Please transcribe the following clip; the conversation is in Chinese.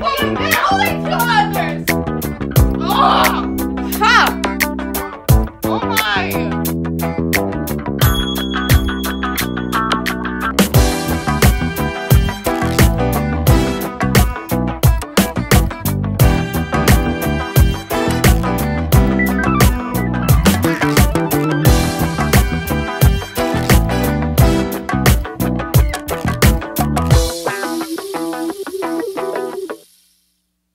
我们没有委了